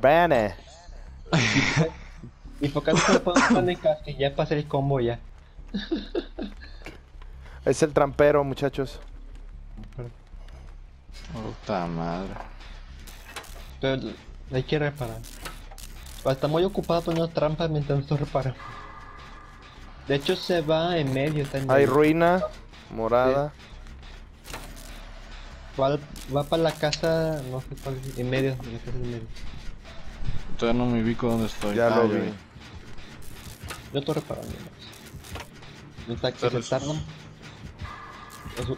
Bane. ¿Y puedo poner casque? Ya hacer el combo ya. Es el trampero, muchachos. Puta madre. Pero hay que reparar. Está muy ocupado poniendo trampas mientras nosotros reparamos. De hecho se va en medio, está en Hay medio. ruina. Morada. Va, al- va para la casa, no sé cuál, en medio, en la casa en medio. Todavía no me ubico dónde estoy. Ya Ah, lo vi. Yo estoy reparando. ¿no? Está que se. Eso-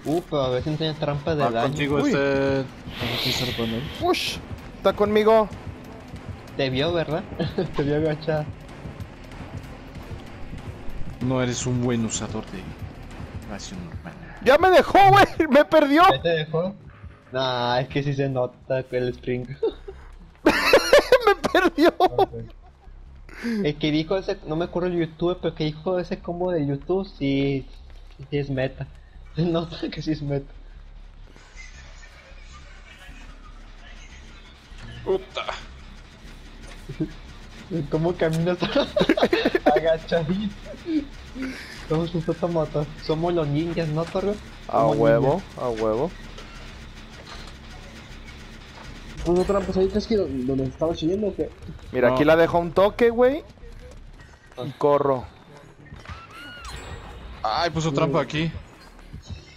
Uh, pero a veces enseña trampas de daño. contigo Uy. este... Ush. Está conmigo. Te vio, ¿verdad? Te vio agachada. No eres un buen usador de... Ración urbana. Ya me dejó, güey. Me perdió. ¿Ya te dejó? Nah, es que sí se nota el spring. Perdió. el que dijo ese, no me acuerdo el youtuber, pero que dijo ese combo de YouTube, sí, sí es meta. Nota que sí es meta. Puta. ¿Cómo caminas agachadito? Somos un fotomotor. Somos los ninjas, ¿no, Torre? A huevo, a huevo. ¿Puso trampas ahí, que donde estaba siguiendo o qué? Mira, No. aquí la dejo un toque, güey. Y corro. Ay, puso trampa aquí.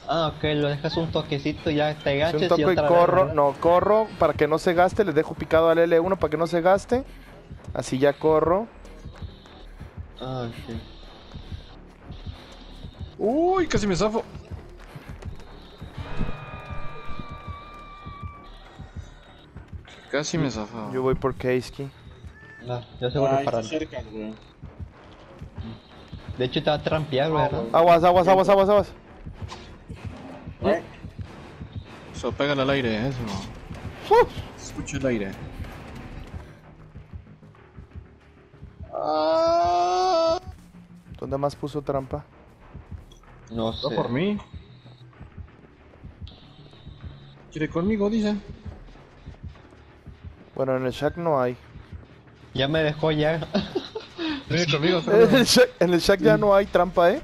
Ah, ok, lo dejas un toquecito y ya te Si agachas un y toque y otra vez, corro. No, corro para que no se gaste. Le dejo picado al L1 para que no se gaste. Así ya corro. Ah, ok. Uy, casi me zafo. Casi me zafo. Yo voy por Keisky. No, yo seguro Ah, reparando. cerca, güey. De hecho te va a trampear, ¿verdad? Aguas, aguas, aguas, aguas, aguas. Eh, Eso, pégale al aire, eso. Uh, Escucha el aire. ¿Dónde más puso trampa? No ¿Va sé. por mí? ¿Quiere conmigo, dice? Bueno, en el Shack no hay. Ya me dejó ya. Conmigo, En el Shack, en el Shack ya no hay trampa, ¿eh?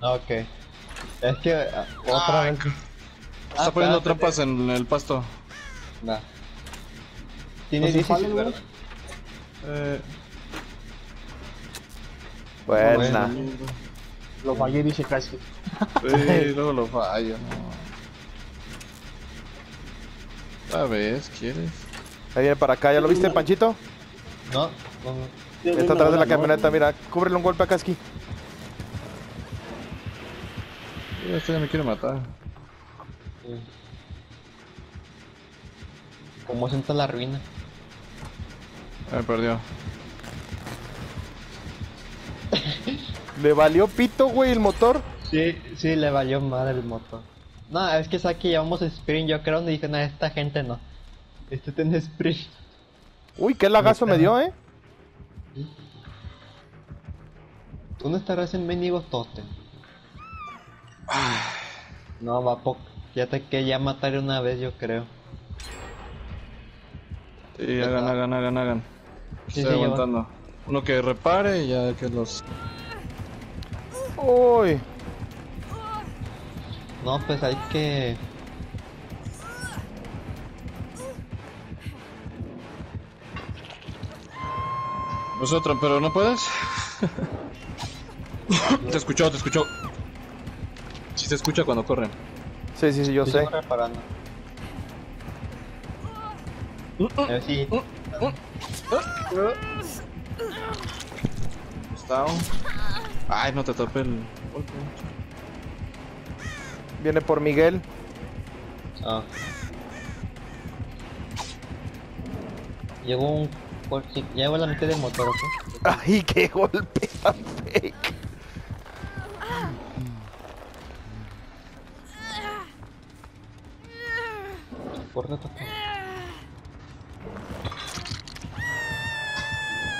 Ah, ok. Es que ah, otra vez. Está Ah, poniendo trampas en el pasto. Va. Tiene ¿No se 16, jalen, ¿verdad? Eh, Buena. Lo fallé, dice casi. sí, luego lo fallo. No. A ver, ¿quieres? Ahí viene para acá, ¿ya lo viste, Panchito? No, no, no. Está atrás de la camioneta, mira. Cúbrele un golpe a Kaski. Este ya me quiere matar. Sí. ¿Cómo sienta la ruina? Me perdió. Le valió pito, güey, el motor. Sí, sí, le valió madre el motor. No, es que aquí llevamos sprint, yo creo, donde dije, no, esta gente no. Este tiene sprint. Uy, qué lagazo me dio, ¿eh? ¿Dónde estará ese mendigo totem? No, va poco. Ya te que ya mataré una vez, yo creo. Sí, hagan, hagan, hagan, hagan. Sí, Estoy sí, aguantando. Uno que repare y ya que los... Uy. No, pues hay que... Vosotros, pero no puedes. te escuchó, te escuchó. Si se escucha cuando corren. Sí, sí, sí, yo sé. reparando. Está. Ay, no te tapé el. Viene por Miguel. Ah. Llegó un... por- Llegó la mitad del motor, ¿ok? Ay, qué golpe tan fake. Toca.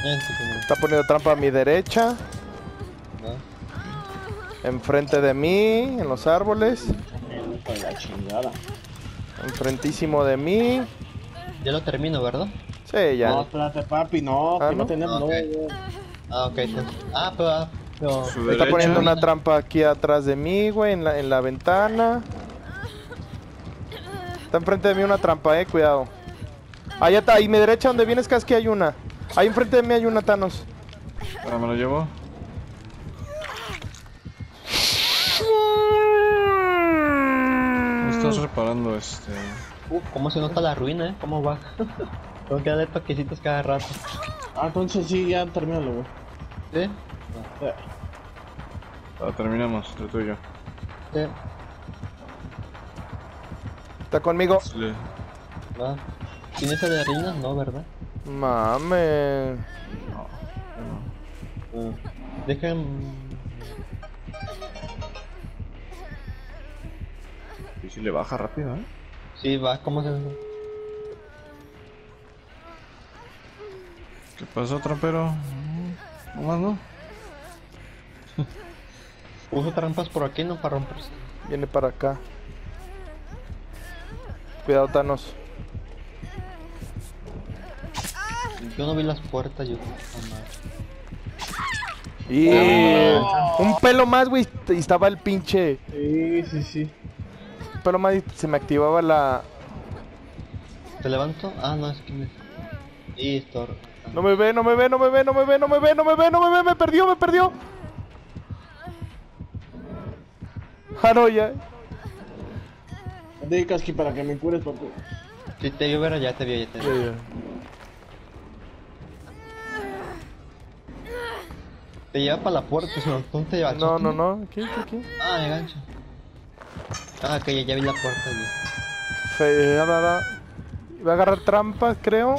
Ya entiendo, Está poniendo trampa a mi derecha. ¿no? Enfrente de mí, en los árboles. La. Enfrentísimo de mí. Ya lo termino, ¿verdad? Sí, ya. No, espérate, papi, no, Ah, que ¿no? no tenemos, no, Ok. no. Ah, ok. Ah, pero... ah, pero... Está derecha. poniendo una trampa aquí atrás de mí, güey, en la, en la ventana. Está enfrente de mí una trampa, eh, cuidado. Allá está, ahí mi derecha donde vienes, Casqui, hay una. Ahí enfrente de mí hay una, Thanos. Ahora me lo llevo. ¿Cómo estás reparando este? Uf, ¿cómo se nota la ruina, eh? ¿Cómo va? Tengo que darle toquecitos cada rato. Ah, entonces sí, ya terminalo, güey. ¿Sí? Ah, terminamos, entre tú y yo. Sí. Está conmigo. Sí. Va. ¿Tiene esa de harina? No, ¿verdad? Mames. Ah. Dejen... Y si le baja rápido, ¿eh? Sí, va, ¿cómo se...? Pasó, trampero? No más, ¿no? Uso trampas por aquí, no para romperse. Viene para acá. Cuidado, Thanos. Yo no vi las puertas, yo... Ah, madre. Y un pelo más, güey, y estaba el pinche. Sí, sí, sí. Un pelo más y se me activaba la. ¿Te levanto? Ah, no, es que me... Listo. No me ve, no me ve, no me ve, no me ve, no me ve, no me ve, no me ve, me perdió, me perdió. Ah, no, ya. Casqui, para que me cures, papi. Si te vio ver ya te vio, ya te vio. Te lleva para la puerta, si no, ¿dónde te lleva? No, no, no. Aquí, aquí, aquí. Ah, de gancho. Ah, que ya, ya vi la puerta, ya. Fe- ya, da, da. Voy a agarrar trampas, creo.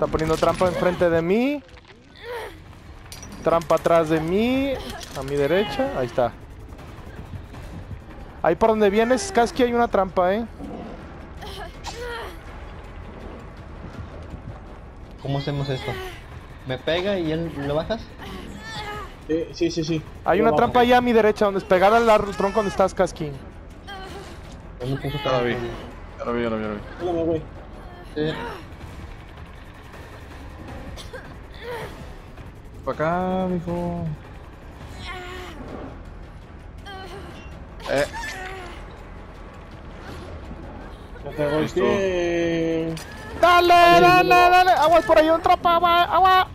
Está poniendo trampa enfrente de mí. Trampa atrás de mí. A mi derecha. Ahí está. Ahí por donde vienes, Casqui, hay una trampa, eh. ¿Cómo hacemos esto? ¿Me pega y él lo bajas? Sí, sí, sí, sí. Hay Yo una bajo. trampa allá a mi derecha, donde es pegada al tronco donde estás, Casqui. ¿Dónde puso Ya lo vi. Ya lo vi, ya lo vi, ya lo vi. Sí. Para acá, mijo. Eh, Ya te Listo. golpeé. Dale, dale, dale. Aguas por ahí, un trampa, agua, agua.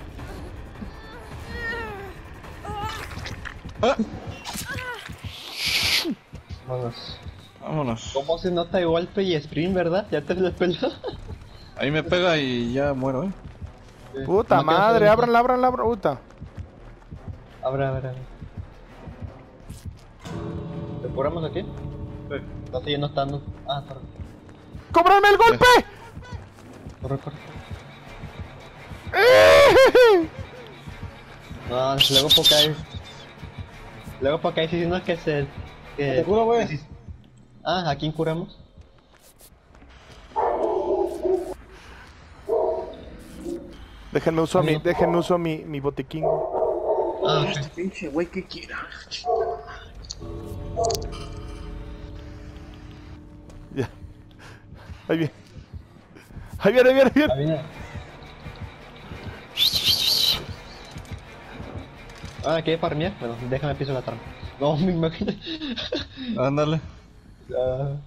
Vámonos. vámonos. ¿Cómo se nota de golpe y sprint, verdad? Ya te lo peló. Ahí me pega y ya muero, ¿eh? Puta No madre, ábranla, ábranla, ábranla, puta. Abre, abre, abre. ¿Te curamos aquí? Sí. Está siguiendo estando. Ah, corre. ¡Cóbrame el golpe! Corre, corre. No, luego porque hay. Luego sí, no es que se. Que... Te curo, güey. Ah, ¿a quién curamos? Déjenme uso, mi, déjenme uso mi, mi botiquín. Ah, Este pinche güey, ¿qué quiera? Ya. Ahí viene. Ahí viene, ahí viene, ahí viene. Ah, viene. Ah, ¿qué farmear? Bueno, déjame piso la trampa. No, me imagino. Ándale. Ah.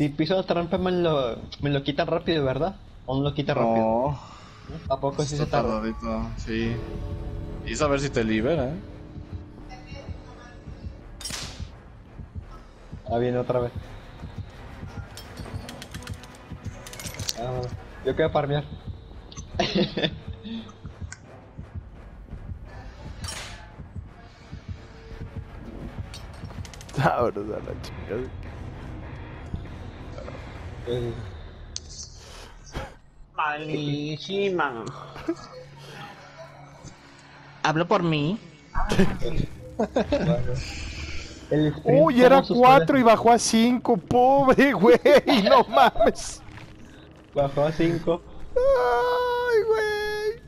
Si piso la trampa me lo, me lo quita rápido, ¿verdad? ¿O no lo quita rápido? No. ¿A poco sí se tarda? tardadito, sí. Y saber si te libera, ¿eh? Ah, viene otra vez. Ah, bueno. Yo quiero farmear. Sabrosa la chingada. Eh, Malísima. Hablo por mí. Uy, era ¿cómo sucede? 4 y bajó a 5. Pobre güey, no mames. Bajó a 5. Ay, güey.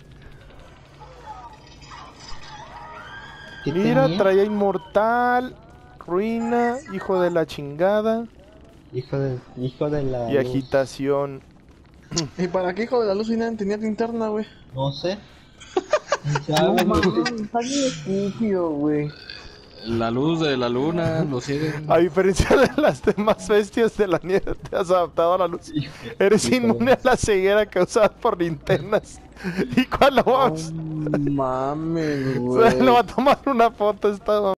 ¿Qué Mira, tenía? traía inmortal. ruina, hijo de la chingada Hijo de, hijo de la. y luz. agitación. ¿Y para qué hijo de la luz tenía, tenía linterna, güey? No sé. No mames, está bien estúpido, güey. La luz de la luna lo sigue. A diferencia de las demás bestias de la nieve, te has adaptado a la luz. hijo- Eres hijo inmune a la ceguera causada por linternas. ¿Y cuál lo No vamos? mames, Le güey. va a tomar una foto esta